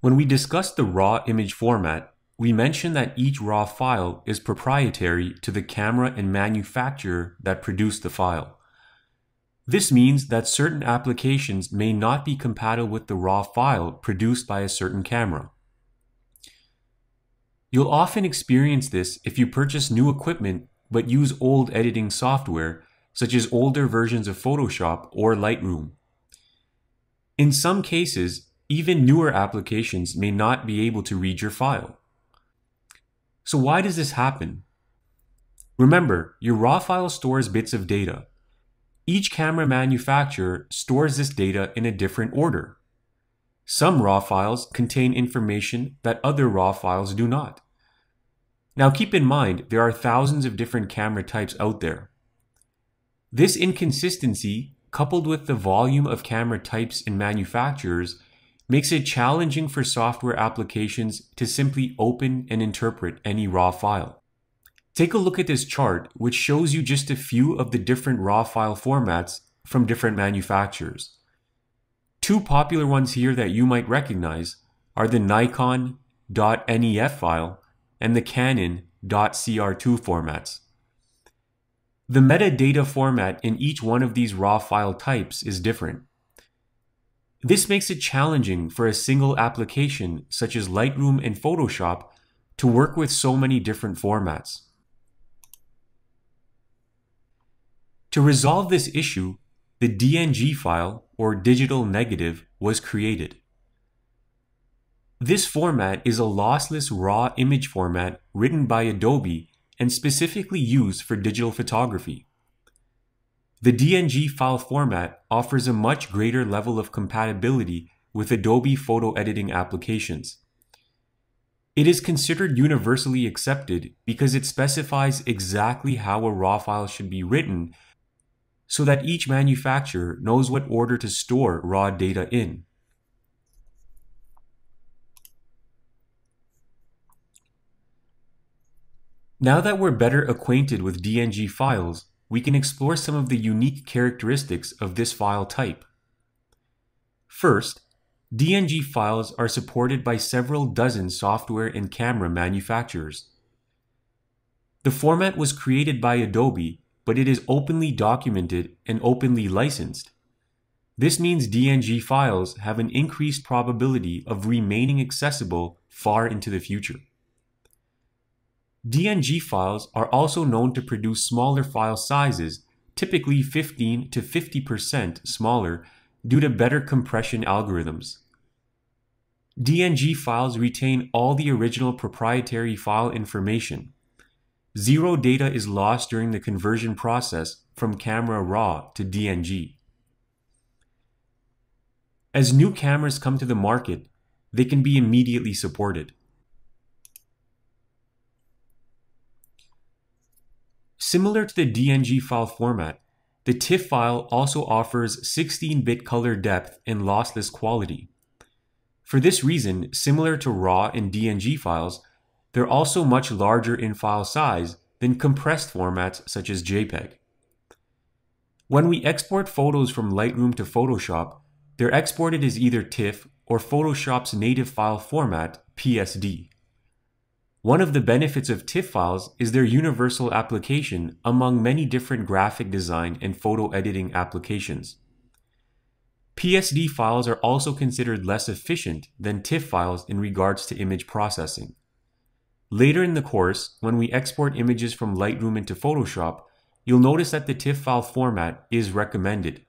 When we discussed the RAW image format, we mentioned that each RAW file is proprietary to the camera and manufacturer that produced the file. This means that certain applications may not be compatible with the RAW file produced by a certain camera. You'll often experience this if you purchase new equipment but use old editing software, such as older versions of Photoshop or Lightroom. In some cases, even newer applications may not be able to read your file. So why does this happen? Remember, your RAW file stores bits of data. Each camera manufacturer stores this data in a different order. Some RAW files contain information that other RAW files do not. Now keep in mind, there are thousands of different camera types out there. This inconsistency, coupled with the volume of camera types and manufacturers, makes it challenging for software applications to simply open and interpret any RAW file. Take a look at this chart, which shows you just a few of the different RAW file formats from different manufacturers. Two popular ones here that you might recognize are the Nikon.nef file and the Canon.cr2 formats. The metadata format in each one of these RAW file types is different. This makes it challenging for a single application such as Lightroom and Photoshop to work with so many different formats. To resolve this issue, the DNG file, or digital negative, was created. This format is a lossless raw image format written by Adobe and specifically used for digital photography. The DNG file format offers a much greater level of compatibility with Adobe photo editing applications. It is considered universally accepted because it specifies exactly how a RAW file should be written so that each manufacturer knows what order to store raw data in. Now that we're better acquainted with DNG files, we can explore some of the unique characteristics of this file type. First, DNG files are supported by several dozen software and camera manufacturers. The format was created by Adobe but it is openly documented and openly licensed. This means DNG files have an increased probability of remaining accessible far into the future. DNG files are also known to produce smaller file sizes, typically 15 to 50% smaller due to better compression algorithms. DNG files retain all the original proprietary file information, Zero data is lost during the conversion process from camera raw to DNG. As new cameras come to the market, they can be immediately supported. Similar to the DNG file format, the TIFF file also offers 16-bit color depth and lossless quality. For this reason, similar to RAW and DNG files, they're also much larger in file size than compressed formats such as JPEG. When we export photos from Lightroom to Photoshop, they're exported as either TIFF or Photoshop's native file format, PSD. One of the benefits of TIFF files is their universal application among many different graphic design and photo editing applications. PSD files are also considered less efficient than TIFF files in regards to image processing. Later in the course, when we export images from Lightroom into Photoshop, you'll notice that the TIFF file format is recommended.